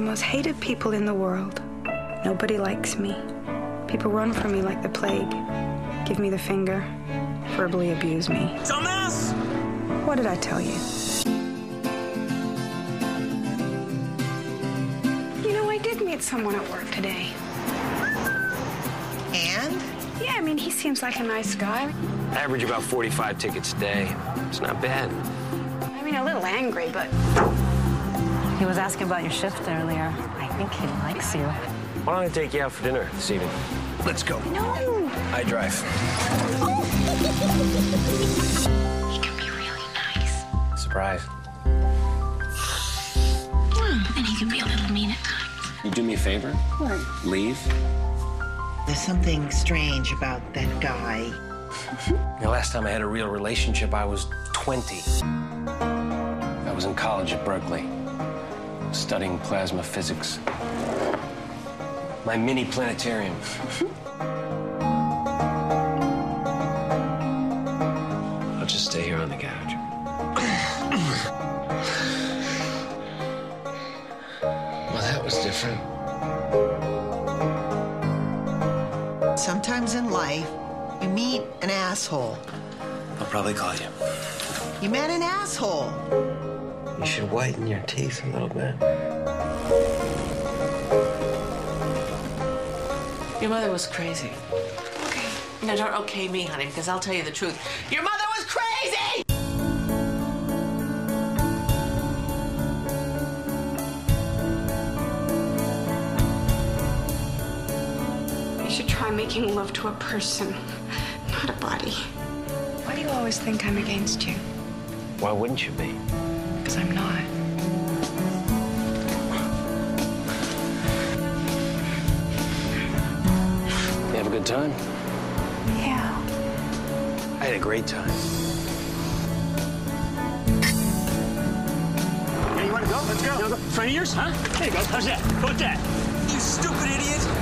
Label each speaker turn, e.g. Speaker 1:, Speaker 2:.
Speaker 1: most hated people in the world. Nobody likes me. People run from me like the plague, give me the finger, verbally abuse me.
Speaker 2: Mess!
Speaker 1: What did I tell you? You know, I did meet someone at work today.
Speaker 3: And?
Speaker 1: Yeah, I mean, he seems like a nice guy.
Speaker 4: Average about 45 tickets a day. It's not bad.
Speaker 1: I mean, a little angry, but
Speaker 5: He was asking about your shift earlier. I think he likes you.
Speaker 4: Why don't I take you out for dinner this evening?
Speaker 2: Let's go.
Speaker 1: no.
Speaker 4: I drive.
Speaker 1: He can be really nice.
Speaker 4: Surprise.
Speaker 1: Hmm, and he can be a little mean at times.
Speaker 4: You do me a favor?
Speaker 1: What?
Speaker 4: Leave.
Speaker 3: There's something strange about that guy.
Speaker 4: The last time I had a real relationship, I was 20. I was in college at Berkeley, studying plasma physics. My mini planetarium. I'll just stay here on the couch. well, that was different.
Speaker 3: Sometimes in life, you meet an asshole.
Speaker 4: I'll probably call you.
Speaker 3: You met an asshole.
Speaker 4: You should whiten your teeth a little bit.
Speaker 6: Your mother was crazy. Okay. No, don't okay me, honey, because I'll tell you the truth. Your mother was crazy!
Speaker 1: You should try making love to a person, not a body. Why do you always think I'm against you?
Speaker 4: Why wouldn't you be?
Speaker 1: Because I'm not.
Speaker 4: You have a good time?
Speaker 1: Yeah.
Speaker 4: I had a great time.
Speaker 2: Yeah, you want to go? Let's go. You want to go? Friend of yours? Huh? There you go. How's that? Go with that. You stupid idiot.